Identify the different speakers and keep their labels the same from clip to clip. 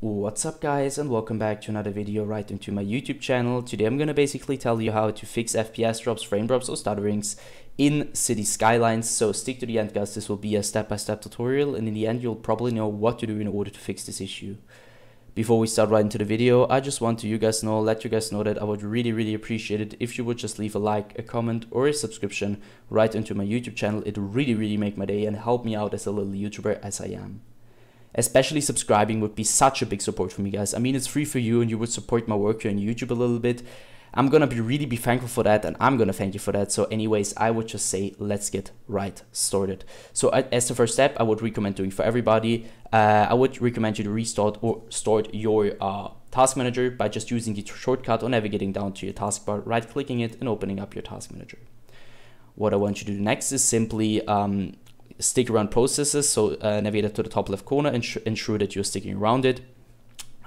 Speaker 1: What's up guys and welcome back to another video right into my YouTube channel. Today I'm gonna basically tell you how to fix FPS drops, frame drops or stutterings in City Skylines. So stick to the end guys, this will be a step-by-step -step tutorial and in the end you'll probably know what to do in order to fix this issue. Before we start right into the video, I just want to you guys know, let you guys know that I would really really appreciate it if you would just leave a like, a comment or a subscription right into my YouTube channel. It really really make my day and help me out as a little YouTuber as I am especially subscribing would be such a big support for me guys. I mean, it's free for you and you would support my work here on YouTube a little bit. I'm gonna be really be thankful for that and I'm gonna thank you for that. So anyways, I would just say, let's get right started. So as the first step, I would recommend doing for everybody, uh, I would recommend you to restart or start your uh, task manager by just using the shortcut or navigating down to your taskbar, right clicking it and opening up your task manager. What I want you to do next is simply um, stick around processes. So uh, navigate to the top left corner and ensure that you're sticking around it.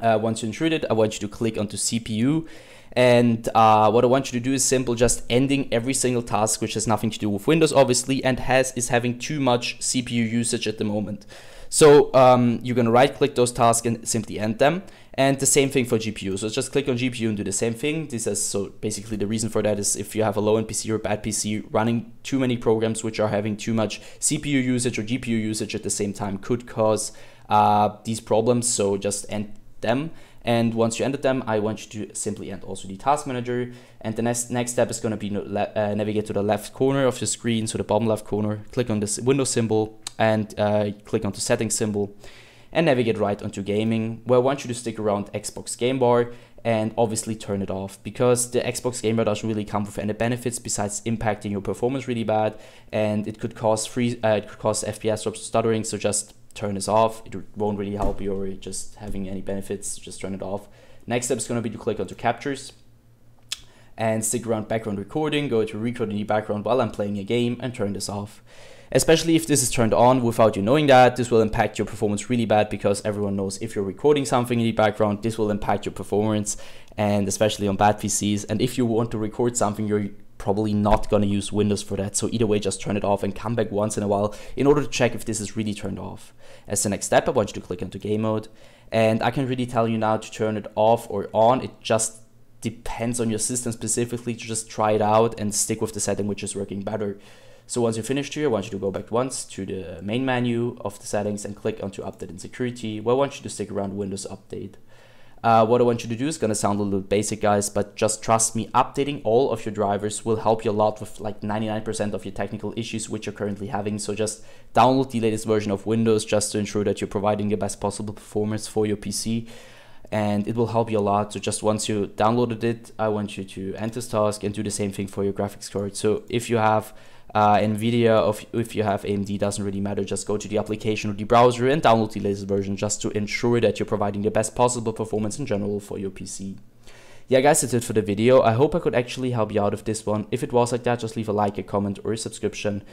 Speaker 1: Uh, once you ensure it, I want you to click onto CPU. And uh, what I want you to do is simple, just ending every single task, which has nothing to do with Windows, obviously, and has is having too much CPU usage at the moment. So um, you're gonna right click those tasks and simply end them. And the same thing for GPU. So just click on GPU and do the same thing. This is so basically the reason for that is if you have a low-end PC or bad PC running too many programs which are having too much CPU usage or GPU usage at the same time could cause uh, these problems. So just end them. And once you ended them, I want you to simply end also the task manager. And the next next step is going to be uh, navigate to the left corner of the screen, so the bottom left corner. Click on this window symbol and uh, click on the settings symbol and navigate right onto gaming where I want you to stick around Xbox Game Bar and obviously turn it off because the Xbox Game Bar doesn't really come with any benefits besides impacting your performance really bad and it could cause free uh, it could cause FPS drops stuttering so just turn this off. It won't really help you or just having any benefits just turn it off. Next step is going to be to click onto captures and stick around background recording go to record background while I'm playing a game and turn this off especially if this is turned on without you knowing that this will impact your performance really bad because everyone knows if you're recording something in the background this will impact your performance and especially on bad PCs and if you want to record something you're probably not going to use Windows for that. So either way just turn it off and come back once in a while in order to check if this is really turned off. As the next step I want you to click into game mode. And I can really tell you now to turn it off or on. It just depends on your system specifically to just try it out and stick with the setting which is working better so once you're finished here, I want you to go back once to the main menu of the settings and click onto update and security. Well, I want you to stick around Windows Update. Uh, what I want you to do is going to sound a little basic guys, but just trust me, updating all of your drivers will help you a lot with like 99% of your technical issues which you're currently having. So just download the latest version of Windows just to ensure that you're providing the best possible performance for your PC and it will help you a lot. So just once you downloaded it, I want you to end this task and do the same thing for your graphics card. So if you have uh, NVIDIA, if you have AMD, doesn't really matter. Just go to the application or the browser and download the latest version just to ensure that you're providing the best possible performance in general for your PC. Yeah guys, that's it for the video. I hope I could actually help you out with this one. If it was like that, just leave a like, a comment, or a subscription.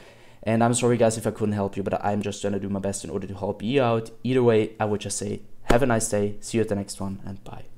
Speaker 1: And I'm sorry guys if I couldn't help you, but I'm just trying to do my best in order to help you out. Either way, I would just say have a nice day, see you at the next one, and bye.